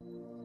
you